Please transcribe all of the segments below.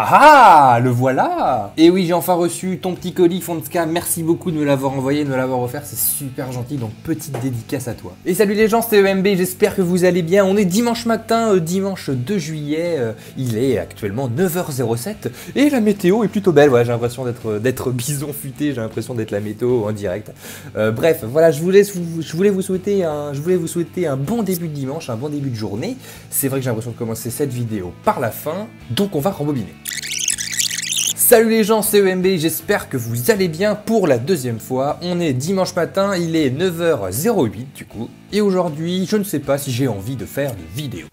Ah ah Le voilà Et oui, j'ai enfin reçu ton petit colis Fonska. Merci beaucoup de me l'avoir envoyé, de me l'avoir offert. C'est super gentil. Donc, petite dédicace à toi. Et salut les gens, c'est EMB. J'espère que vous allez bien. On est dimanche matin, euh, dimanche 2 juillet. euh, il est actuellement 9h07. Et la météo est plutôt belle. Ouais, j'ai l'impression d'être, d'être bison futé. J'ai l'impression d'être la météo en direct. Euh, bref, voilà, je voulais, vous, je, voulais vous souhaiter un, je voulais vous souhaiter un bon début de dimanche, un bon début de journée. C'est vrai que j'ai l'impression de commencer cette vidéo par la fin. Donc, on va rembobiner. Salut les gens, c'est EMB, j'espère que vous allez bien pour la deuxième fois. On est dimanche matin, il est 9h08 du coup. Et aujourd'hui, je ne sais pas si j'ai envie de faire des vidéos.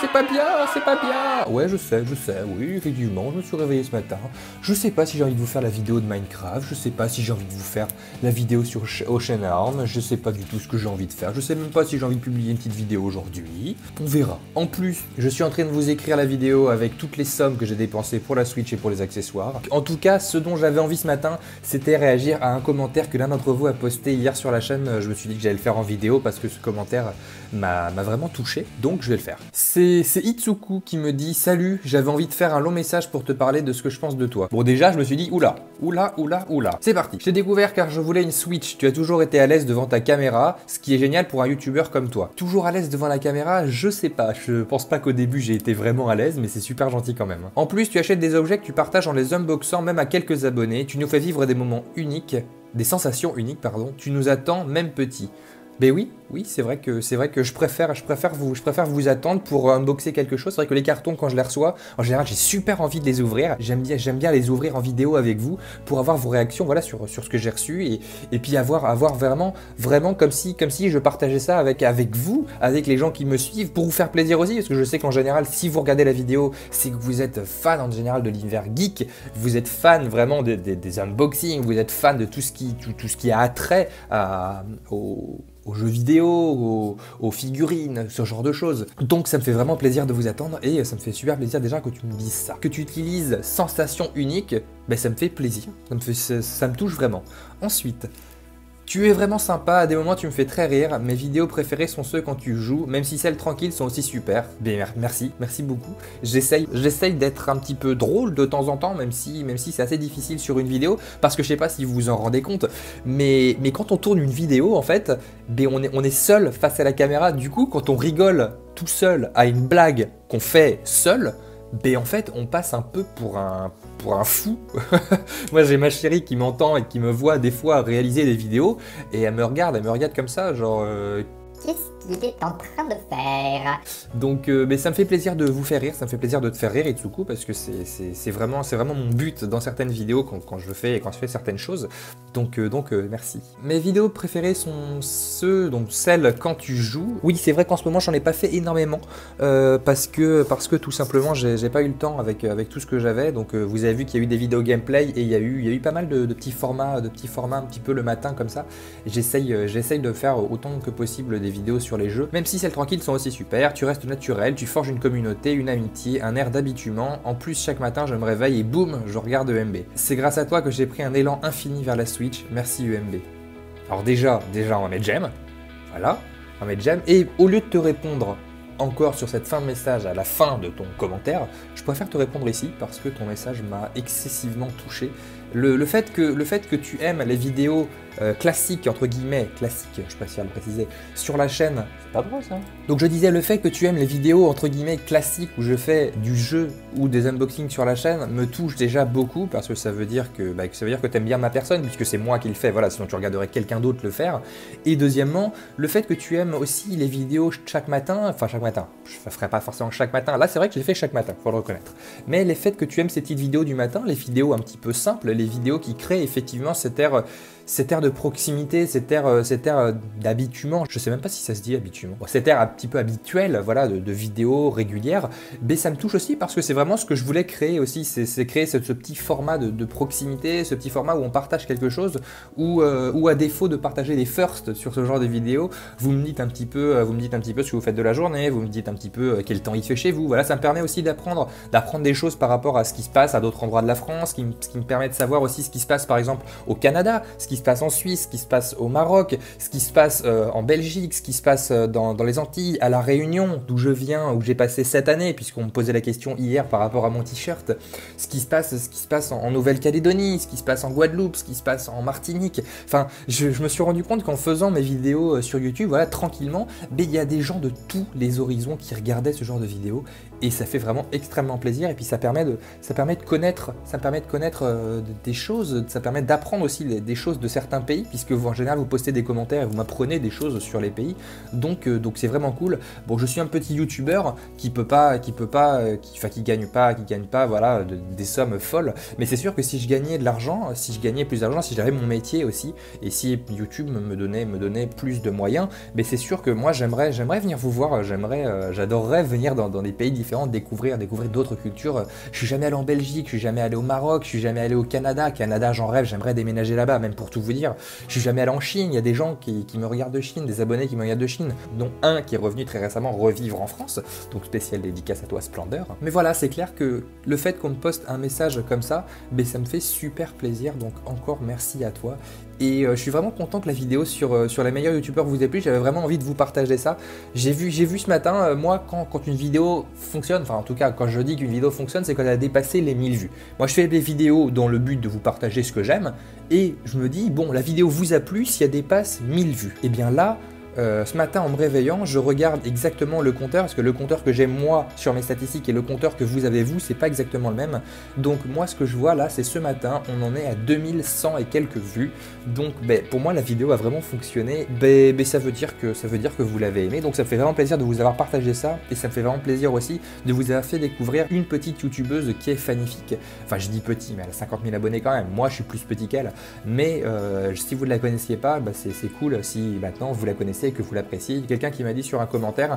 C'est pas bien, c'est pas bien. Ouais, je sais, je sais, oui, effectivement, je me suis réveillé ce matin. Je sais pas si j'ai envie de vous faire la vidéo de Minecraft, je sais pas si j'ai envie de vous faire la vidéo sur Ocean Arm, je sais pas du tout ce que j'ai envie de faire, je sais même pas si j'ai envie de publier une petite vidéo aujourd'hui. On verra. En plus, je suis en train de vous écrire la vidéo avec toutes les sommes que j'ai dépensées pour la Switch et pour les accessoires. En tout cas, ce dont j'avais envie ce matin, c'était réagir à un commentaire que l'un d'entre vous a posté hier sur la chaîne. Je me suis dit que j'allais le faire en vidéo parce que ce commentaire m'a vraiment touché, donc je vais le faire. C'est c'est Itsuku qui me dit Salut, j'avais envie de faire un long message pour te parler de ce que je pense de toi. Bon, déjà, je me suis dit Oula, oula, oula, oula. C'est parti. Je t'ai découvert car je voulais une Switch. Tu as toujours été à l'aise devant ta caméra, ce qui est génial pour un youtubeur comme toi. Toujours à l'aise devant la caméra, je sais pas. Je pense pas qu'au début j'ai été vraiment à l'aise, mais c'est super gentil quand même. En plus, tu achètes des objets que tu partages en les unboxant même à quelques abonnés. Tu nous fais vivre des moments uniques, des sensations uniques, pardon. Tu nous attends même petit. Ben oui, oui, c'est vrai que c'est vrai que je préfère, je préfère vous, je préfère vous attendre pour unboxer quelque chose. C'est vrai que les cartons, quand je les reçois, en général, j'ai super envie de les ouvrir. J'aime bien, j'aime bien les ouvrir en vidéo avec vous pour avoir vos réactions, voilà, sur, sur ce que j'ai reçu et, et puis avoir, avoir vraiment, vraiment comme si, comme si je partageais ça avec, avec vous, avec les gens qui me suivent, pour vous faire plaisir aussi, parce que je sais qu'en général, si vous regardez la vidéo, c'est que vous êtes fan en général de l'univers geek, vous êtes fan vraiment des, des, unboxings, vous êtes fan de tout ce qui, tout, tout ce qui a attrait aux jeux vidéo, aux, figurines, ce genre de choses. Donc ça me fait vraiment plaisir de vous attendre et ça me fait super plaisir déjà que tu me dises ça. Que tu utilises sensation unique, ben ça me fait plaisir, ça me touche vraiment. Ensuite, tu es vraiment sympa, à des moments tu me fais très rire, mes vidéos préférées sont ceux quand tu joues, même si celles tranquilles sont aussi super. Bien, merci, merci beaucoup. J'essaye, d'être un petit peu drôle de temps en temps, même si, c'est assez difficile sur une vidéo, parce que je sais pas si vous vous en rendez compte, mais, quand on tourne une vidéo, en fait, ben on on est seul face à la caméra, du coup, quand on rigole tout seul à une blague qu'on fait seul, ben en fait, on passe un peu pour un, pour un fou. Moi, j'ai ma chérie qui m'entend et qui me voit des fois réaliser des vidéos, et elle me regarde, elle me regarde comme ça, genre... Euh, Qu'est-ce qu'il en train de faire Donc, euh, mais ça me fait plaisir de vous faire rire, ça me fait plaisir de te faire rire, Itsuku, parce que c'est vraiment, vraiment mon but dans certaines vidéos quand, quand, je fais quand je fais certaines choses. Donc, euh, donc euh, merci. Mes vidéos préférées sont ceux, donc celles quand tu joues. Oui, c'est vrai qu'en ce moment, j'en ai pas fait énormément, parce, que, parce que tout simplement, j'ai pas eu le temps avec, avec tout ce que j'avais. Donc, vous avez vu qu'il y a eu des vidéos gameplay et il y a eu, il y a eu pas mal de, de, petits formats, de petits formats un petit peu le matin comme ça. J'essaye de faire autant que possible des vidéos sur les jeux, même si celles tranquilles sont aussi super, tu restes naturel, tu forges une communauté, une amitié, un air d'habituement, en plus chaque matin je me réveille et boum, je regarde EMB. C'est grâce à toi que j'ai pris un élan infini vers la Switch, merci EMB. Alors déjà, déjà on va mettre j'aime, voilà, on va mettre j'aime, et au lieu de te répondre encore sur cette fin de message à la fin de ton commentaire, je préfère te répondre ici parce que ton message m'a excessivement touché. Le, le, fait que, le fait que tu aimes les vidéos euh, classiques, entre guillemets, classiques, je préfère le préciser, sur la chaîne, c'est pas drôle ça. Donc je disais, le fait que tu aimes les vidéos, entre guillemets, classiques où je fais du jeu ou des unboxings sur la chaîne me touche déjà beaucoup parce que ça veut dire que, bah, ça veut dire que t'aimes bien ma personne puisque c'est moi qui le fais, voilà, sinon tu regarderais quelqu'un d'autre le faire. Et deuxièmement, le fait que tu aimes aussi les vidéos chaque matin, enfin chaque matin, je ne ferai pas forcément chaque matin, là c'est vrai que je les fais chaque matin, faut le reconnaître. Mais le fait que tu aimes ces petites vidéos du matin, les vidéos un petit peu simples, les vidéos qui créent effectivement cet air cet air de proximité, cet air, cet air d'habituement, je sais même pas si ça se dit habituement, cet air un petit peu habituel, voilà, de, vidéos régulières, mais ça me touche aussi parce que c'est vraiment ce que je voulais créer aussi, c'est créer ce, ce, petit format de, proximité, ce petit format où on partage quelque chose, euh, où à défaut de partager des firsts sur ce genre de vidéos, vous me dites un petit peu, vous me dites un petit peu ce que vous faites de la journée, vous me dites un petit peu quel temps il fait chez vous, voilà, ça me permet aussi d'apprendre, d'apprendre des choses par rapport à ce qui se passe à d'autres endroits de la France, qui, qui me permet de savoir aussi ce qui se passe par exemple au Canada, ce qui se passe en Suisse, ce qui se passe au Maroc, ce qui se passe euh, en Belgique, ce qui se passe euh, dans, les Antilles, à La Réunion, d'où je viens, où j'ai passé cette année, puisqu'on me posait la question hier par rapport à mon t-shirt, ce qui se passe, ce qui se passe en, Nouvelle-Calédonie, ce qui se passe en Guadeloupe, ce qui se passe en Martinique. Enfin, je, me suis rendu compte qu'en faisant mes vidéos euh, sur YouTube, voilà, tranquillement, ben, il y a des gens de tous les horizons qui regardaient ce genre de vidéos et ça fait vraiment extrêmement plaisir et puis ça permet de, ça permet de connaître, ça permet de connaître euh, des choses, ça permet d'apprendre aussi des choses de certains pays puisque vous en général vous postez des commentaires et vous m'apprenez des choses sur les pays donc euh, donc c'est vraiment cool. Bon, je suis un petit youtubeur qui peut pas, qui peut pas, euh, qui, enfin qui gagne pas, qui gagne pas, voilà, de- des sommes folles. Mais c'est sûr que si je gagnais de l'argent, si je gagnais plus d'argent, si j'avais mon métier aussi, et si YouTube me donnait, me donnait plus de moyens, mais c'est sûr que moi j'aimerais, j'aimerais venir vous voir, j'aimerais, j'adorerais venir dans, dans des pays différents, découvrir, découvrir d'autres cultures. Je suis jamais allé en Belgique, je suis jamais allé au Maroc, je suis jamais allé au Canada. Canada, j'en rêve, j'aimerais déménager là-bas, même pour tout vous dire. Je suis jamais allé en Chine. Il y a des gens qui, me regardent de Chine, des abonnés qui me regardent de Chine, dont un qui est revenu très récemment revivre en France. Donc spécial dédicace à toi, Splendeur. Mais voilà, c'est clair que le fait qu'on me poste un message comme ça, ben, ça me fait super plaisir. Donc encore merci à toi. Et euh, je suis vraiment content que la vidéo sur, euh, sur les meilleurs youtubeurs vous ait plu. J'avais vraiment envie de vous partager ça. J'ai vu, vu ce matin, euh, moi, quand, quand une vidéo fonctionne, enfin en tout cas, quand je dis qu'une vidéo fonctionne, c'est quand elle a dépassé les 1000 vues. Moi, je fais des vidéos dans le but de vous partager ce que j'aime. Et je me dis, bon, la vidéo vous a plu si elle dépasse 1000 vues. Et bien là, euh, ce matin en me réveillant, je regarde exactement le compteur, parce que le compteur que j'ai moi sur mes statistiques et le compteur que vous avez vous, c'est pas exactement le même. Donc moi ce que je vois là, c'est ce matin, on en est à 2100 et quelques vues. Donc ben, pour moi la vidéo a vraiment fonctionné. Ben, ben, ça veut dire que ça veut dire que vous l'avez aimé. Donc ça me fait vraiment plaisir de vous avoir partagé ça et ça me fait vraiment plaisir aussi de vous avoir fait découvrir une petite youtubeuse qui est fanifique. Enfin je dis petit, mais elle a 50 000 abonnés quand même. Moi je suis plus petit qu'elle, mais euh, si vous ne la connaissiez pas, ben, c'est c'est cool si maintenant vous la connaissez que vous l'appréciez. Quelqu'un qui m'a dit sur un commentaire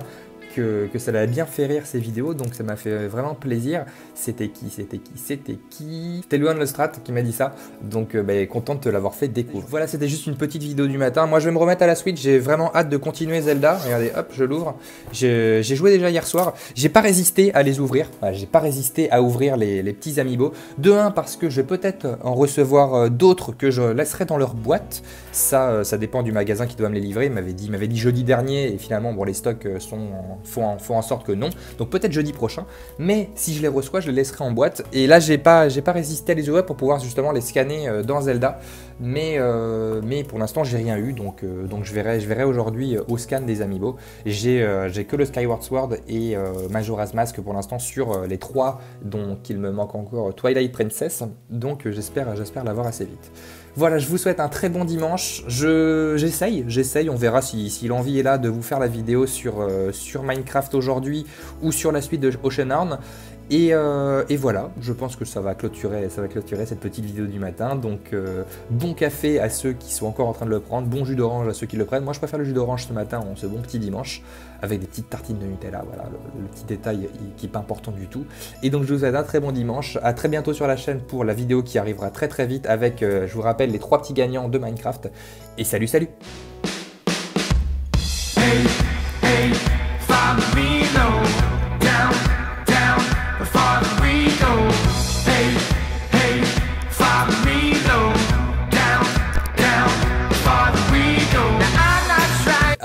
que, ça l'avait bien fait rire ces vidéos, donc ça m'a fait vraiment plaisir. C'était qui C'était qui C'était qui? C'était Luan Lestrat qui m'a dit ça, donc euh, bah, content de te l'avoir fait découvrir. Voilà, c'était juste une petite vidéo du matin. Moi je vais me remettre à la Switch, j'ai vraiment hâte de continuer Zelda. Regardez, hop, je l'ouvre. J'ai joué déjà hier soir, j'ai pas résisté à les ouvrir, j'ai pas résisté à ouvrir les, petits amiibo. De un, parce que je vais peut-être en recevoir euh, d'autres que je laisserai dans leur boîte. Ça, euh, ça dépend du magasin qui doit me les livrer. Il m'avait dit, m'avait dit jeudi dernier et finalement, bon, les stocks sont, font, en, font en sorte que non. Donc peut-être jeudi prochain. Mais si je les reçois, je les laisserai en boîte. Et là, j'ai pas, j'ai pas résisté à les ouvrir pour pouvoir justement les scanner euh, dans Zelda. Mais, euh, mais pour l'instant, j'ai rien eu. Donc, euh, donc je verrai, je verrai aujourd'hui au scan des amiibo. J'ai, j'ai que le Skyward Sword et Majora's Mask pour l'instant sur les trois dont il me manque encore Twilight Princess. Donc j'espère, j'espère l'avoir assez vite. Voilà, je vous souhaite un très bon dimanche. Je, j'essaye, j'essaye. On verra si, l'envie est là de vous faire la vidéo sur, euh, sur Minecraft aujourd'hui ou sur la suite de Oceanhorn. Et, euh, et voilà, je pense que ça va clôturer, ça va clôturer cette petite vidéo du matin. Donc euh, bon café à ceux qui sont encore en train de le prendre, bon jus d'orange à ceux qui le prennent. Moi je préfère le jus d'orange ce matin ce bon petit dimanche avec des petites tartines de Nutella. Voilà, le, le petit détail qui n'est pas important du tout. Et donc je vous souhaite un très bon dimanche. À très bientôt sur la chaîne pour la vidéo qui arrivera très très vite avec, euh, je vous rappelle, les trois petits gagnants de Minecraft. Et salut, salut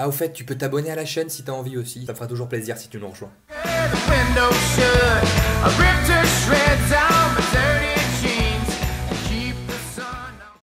Au fait, tu peux t'abonner à la chaîne si t'as envie aussi. Ça me fera toujours plaisir si tu nous rejoins.